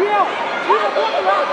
不要不要过去了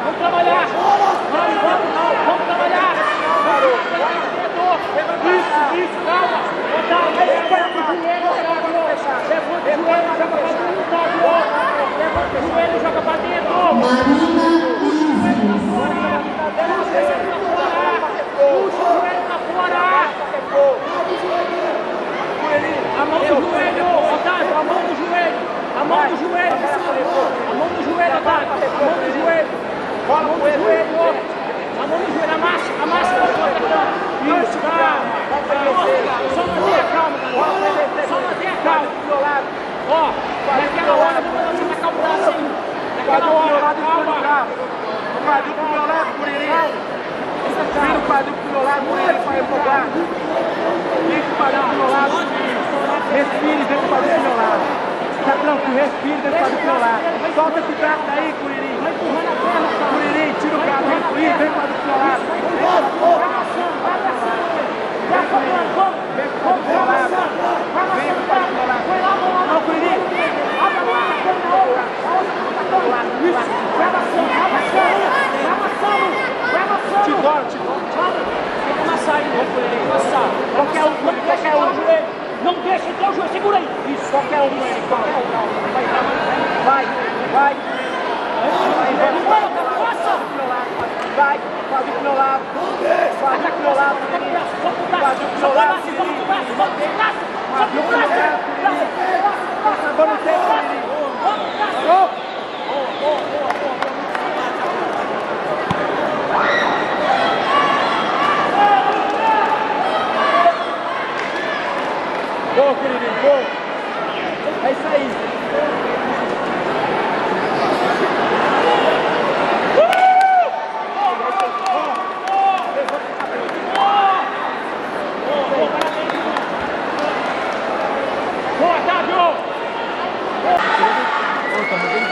trabalhar, vamos trabalhar. Vamos, vamos, vamos trabalhar. Isso, isso, calma. Otávio, levanta o joelho, Otávio. Levanta o joelho, joga pra dentro, Otávio. Levanta o joelho, joga pra dentro. Marina Isis. Puxa o joelho pra fora. A mão do joelho, Otávio, a mão do joelho. A mão do joelho, a mão do joelho, Otávio. A mão do joelho. A mão do joelho. A mão do joelho, amassa, amassa pra fora, atacante. Isso, calma. Só mantenha calma. Só mantenha calma. Ó, naquela hora vou mandar você o braço aí. Naquela hora, calma. O quadril pro meu lado, Curirim. Vira o quadril pro meu lado, Curirim, para refogar. Vira o quadril pro. Respire, vem o quadril pro meu lado. Tá tranquilo, respire, vem o quadril pro lado. Solta esse braço daí, Curirim. Curirim, tira o braço, vem vem com o meu lado. Não, tá. Te dói, te dói. Tem que amassar aí, com ele. Amassar. Qualquer um, Não qualquer um. joelho. Não deixa o joelho. Segura aí. Isso. Qualquer um, Curirim, qualquer um. Vai, vai, vai. Vai, vai. Vai, quadril pro meu lado. Quadril pro meu lado, braço. Vamos pro braço. Vamos pro braço. Vamos pro braço. Braço. Tá acabando o tempo. Boa, Curirim, boa. É isso aí. Boa, Otávio. Tem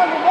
Chicago.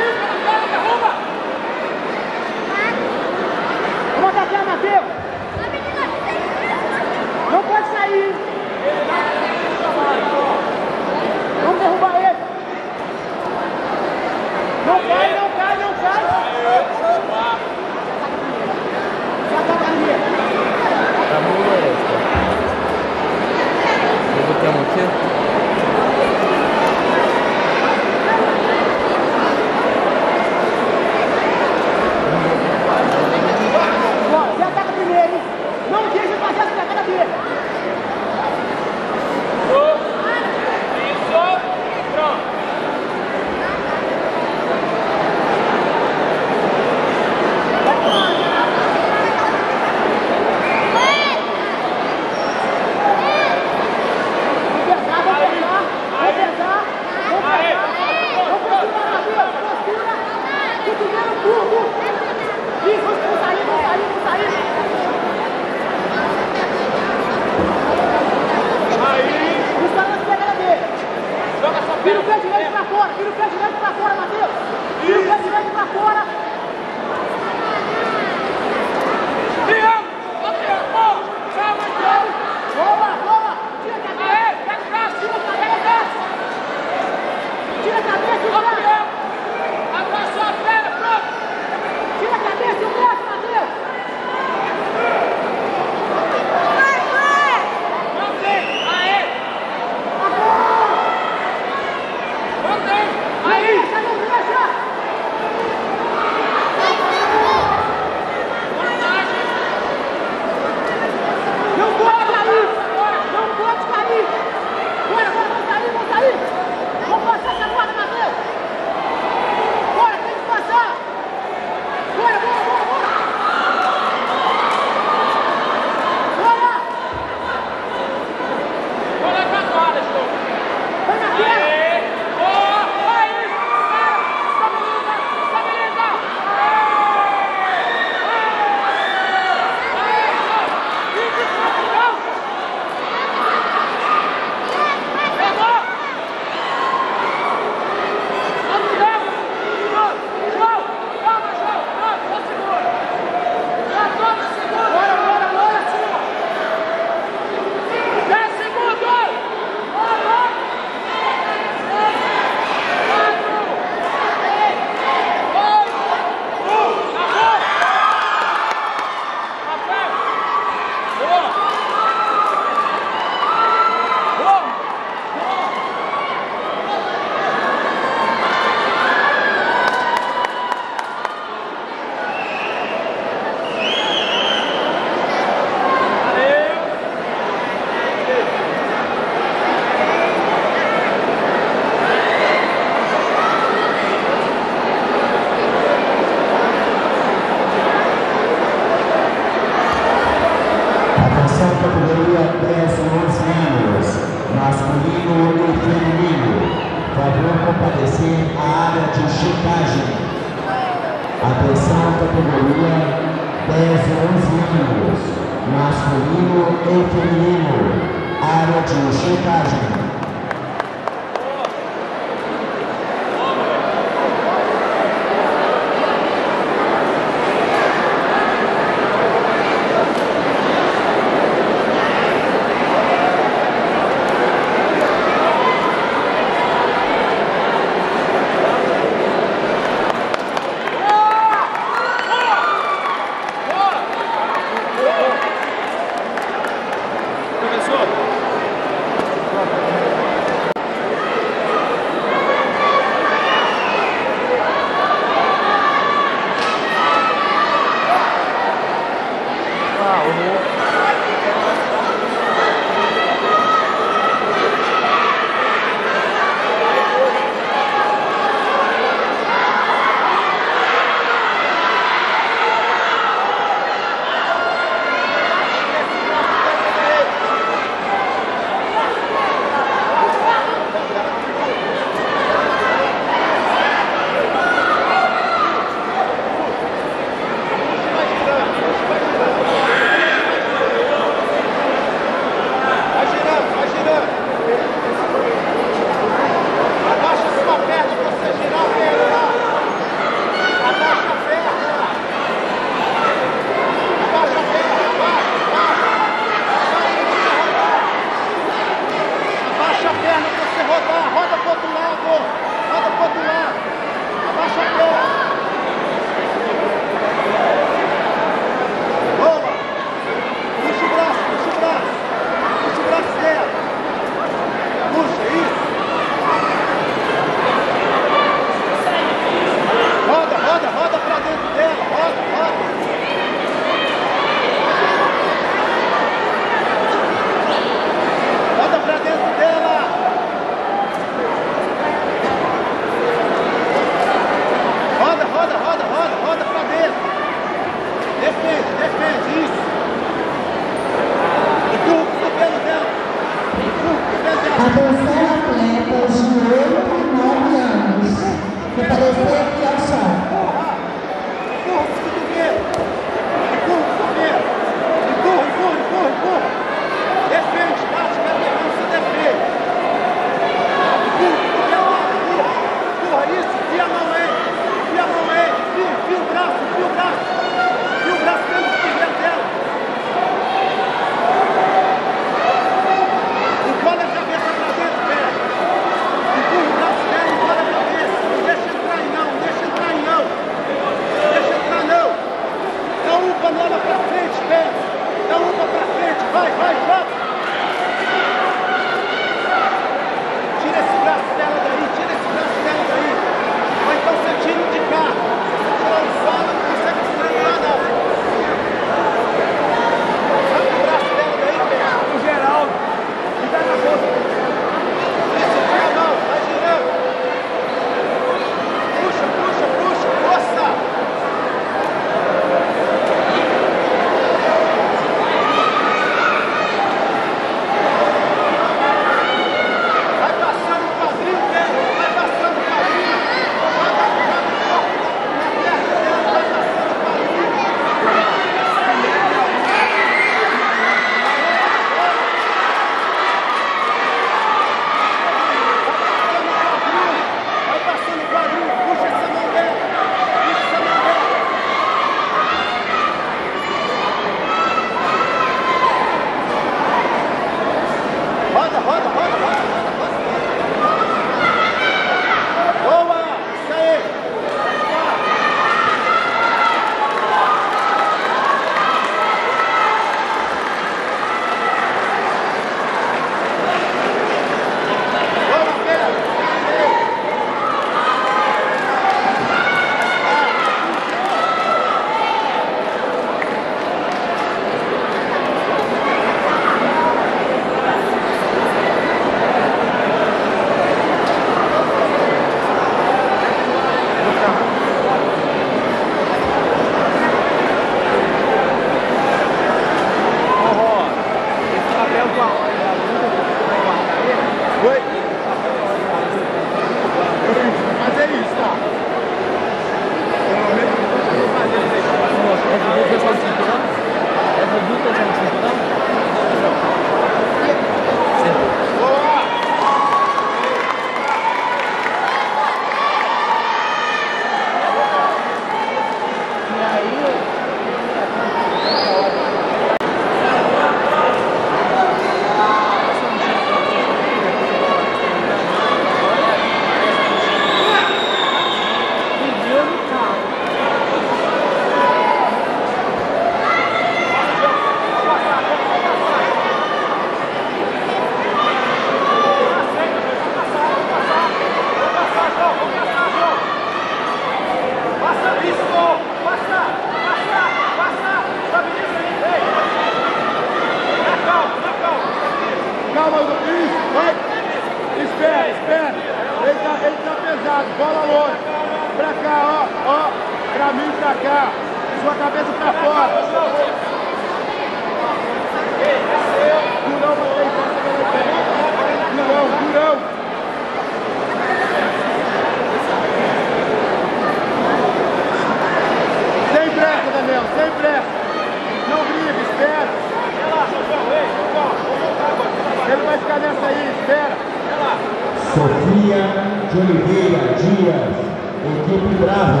Sofia de Oliveira Dias, equipe Bravo.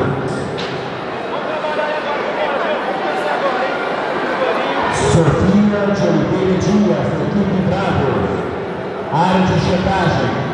Sofia de Oliveira Dias, equipe Bravo. Área de checagem.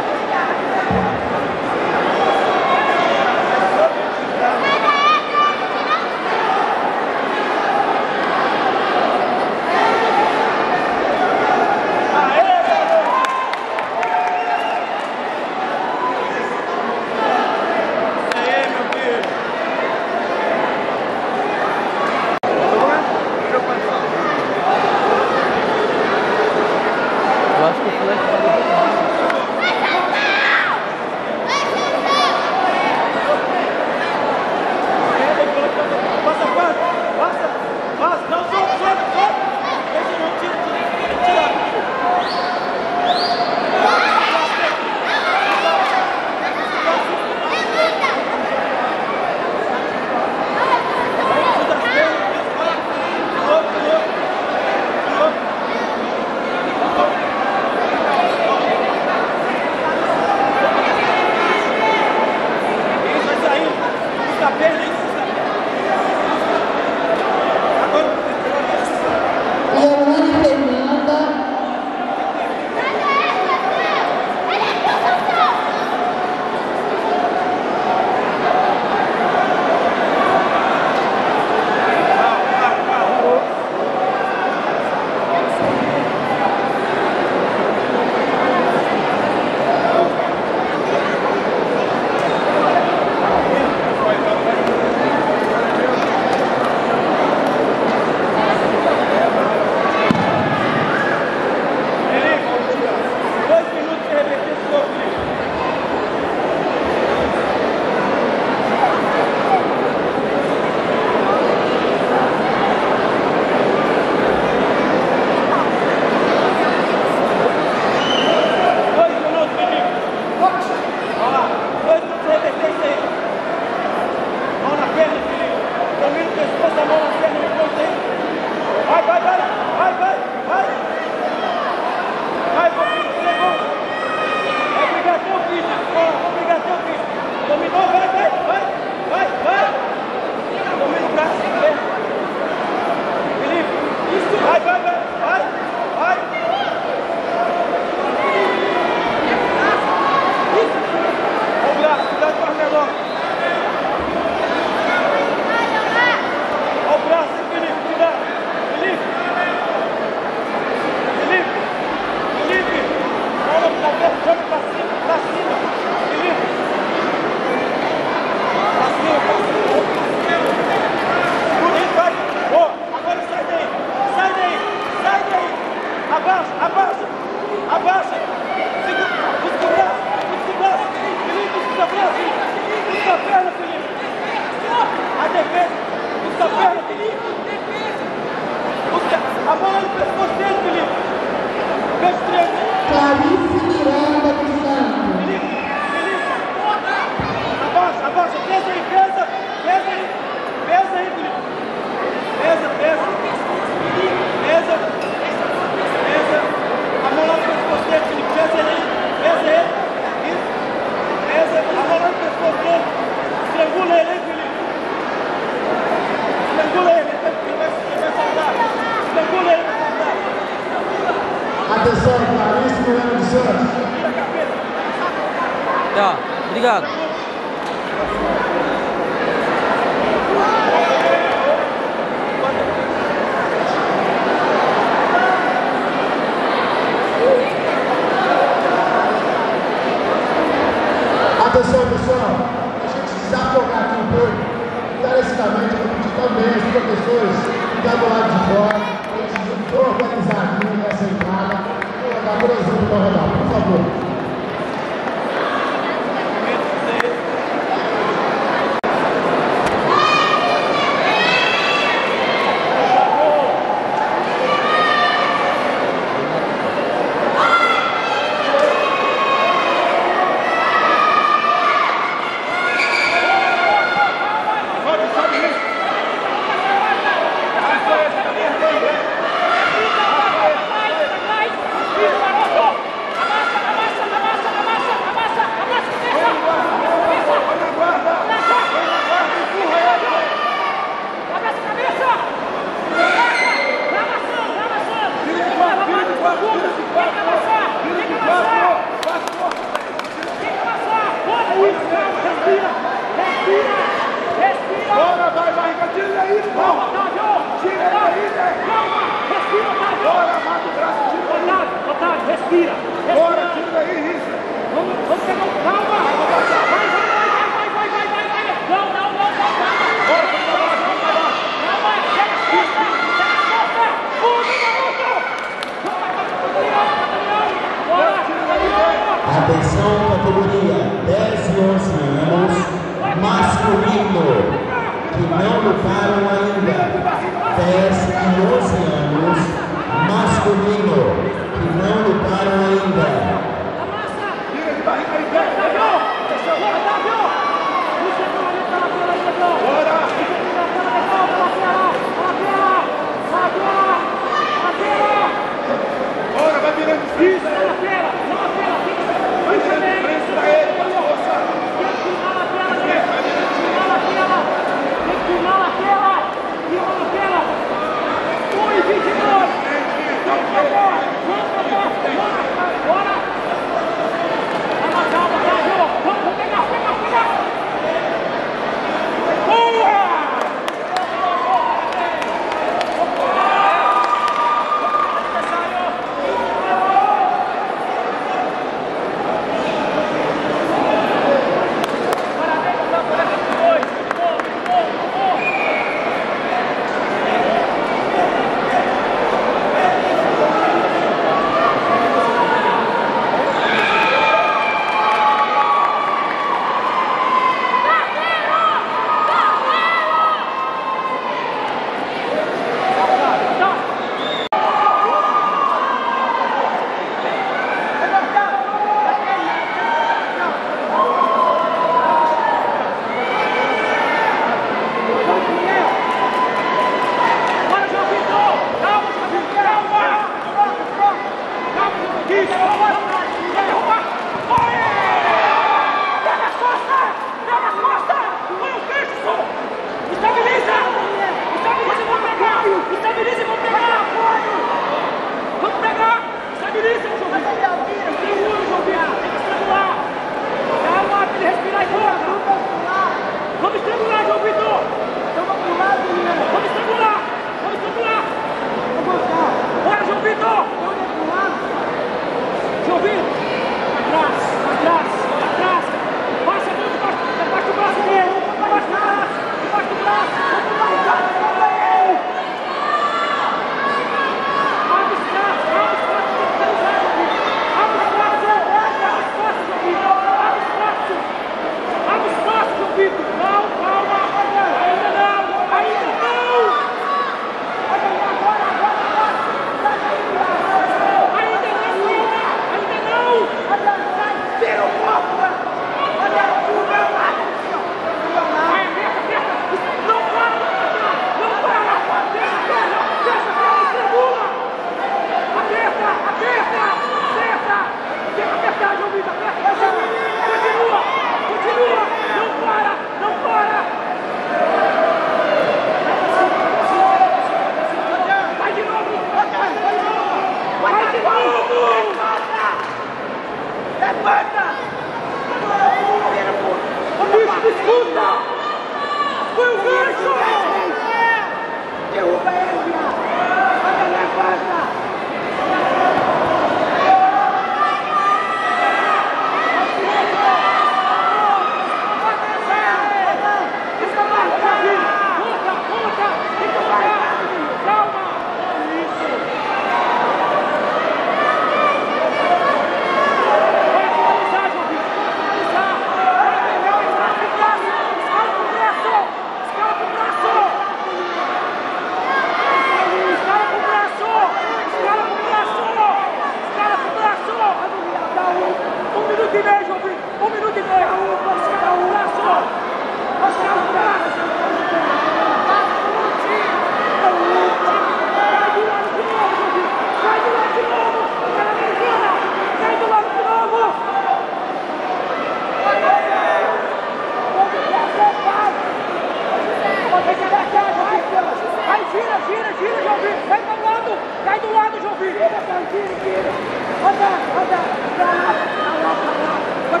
ergueram. Roda, roda, pra lá, pra lá, pra lá. Vai,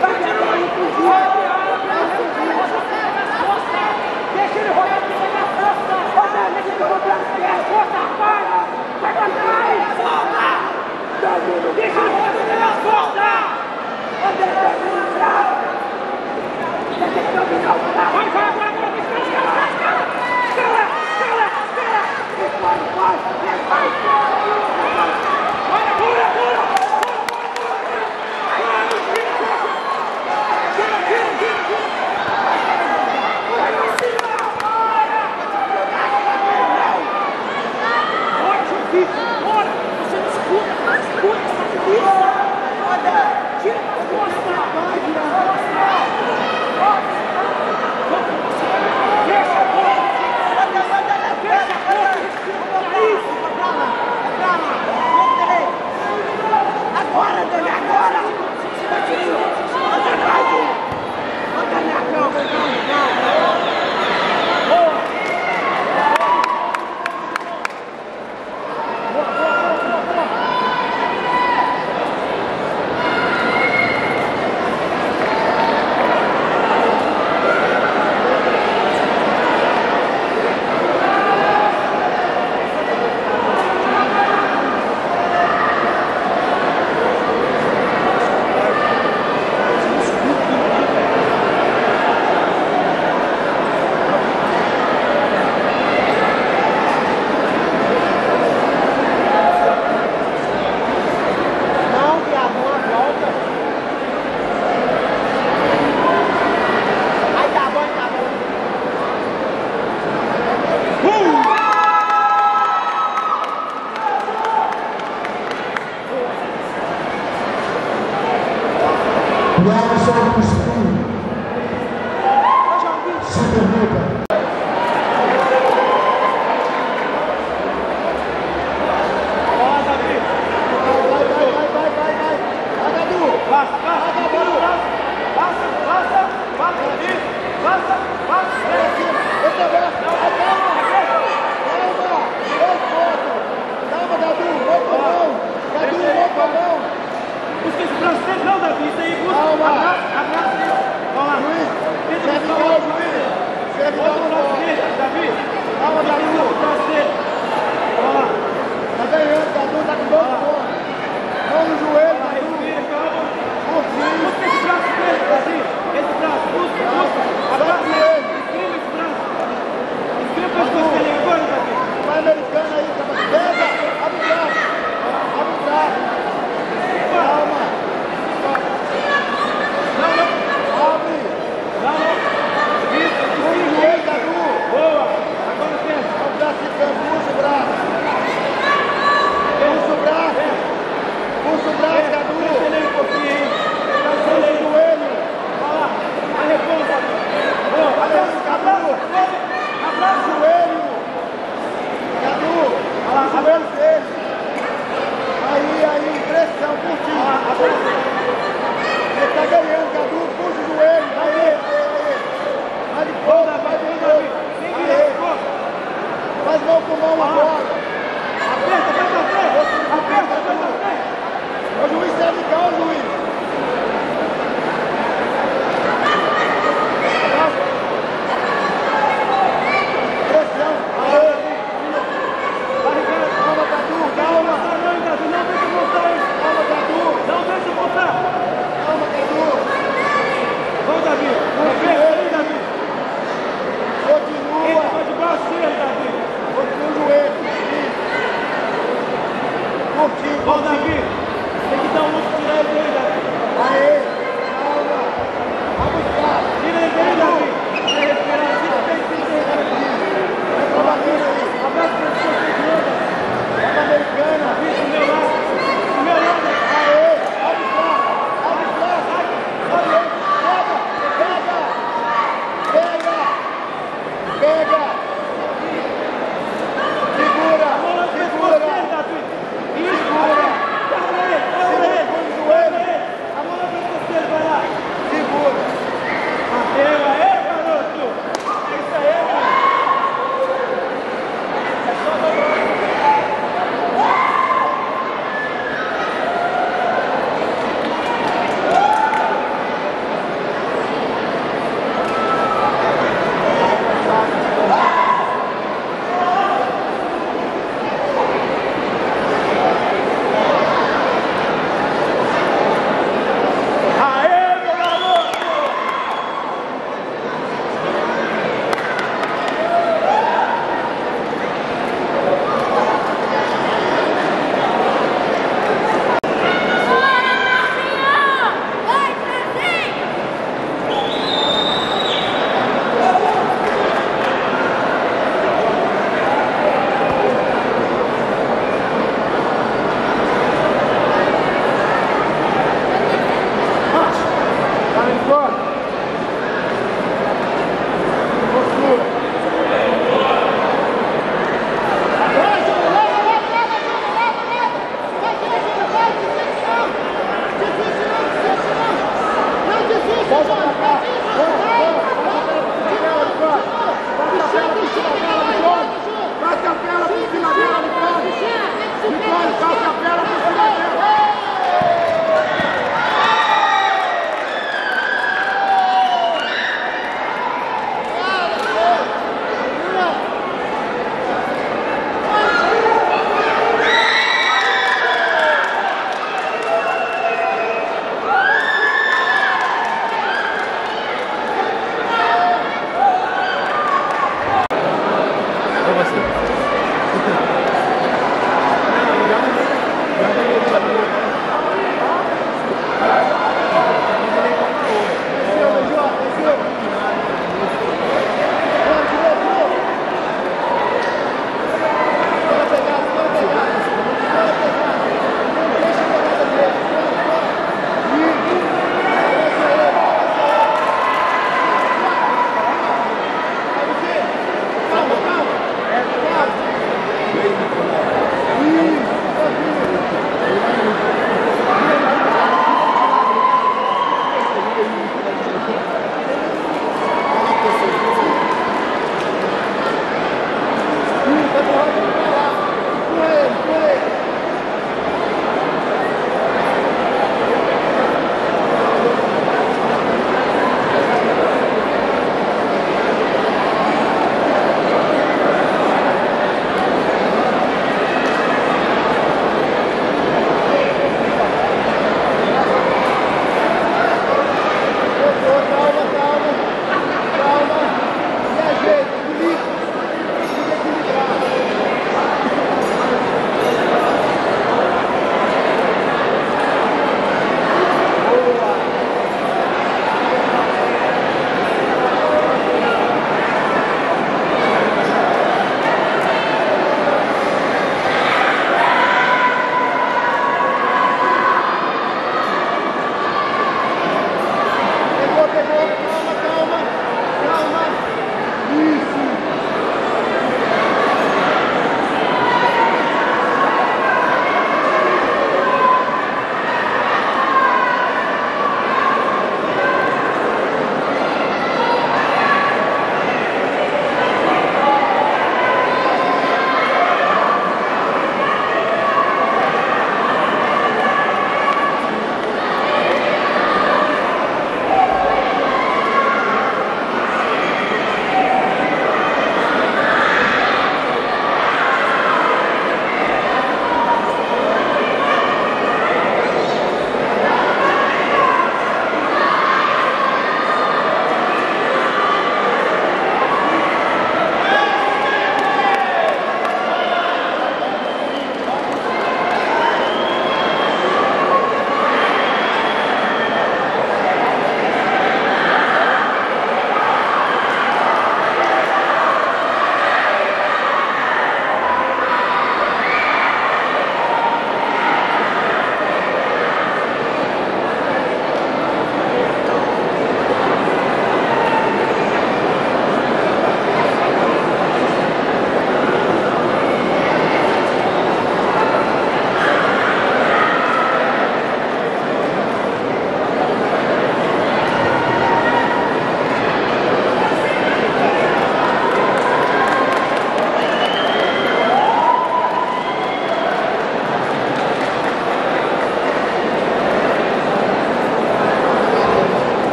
vai pegar o conjunto. Deixa ele rodar, deixa ele força. Roda, deixa ele rodar. Força, para. Vai pra trás. Solta. Deixa ele rodar, deixa ele solta. André, tá vindo pra. Vai ter que dominar o carro. Vai, vai, vai, vai. Escala, escala, escala. Escala, escala. Vai, vai, vai, vai.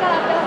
cada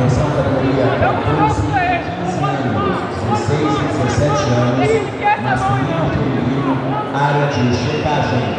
Atenção, categoria 14, 15 anos, 16 e 17 anos, masculino e feminino, área de checagem.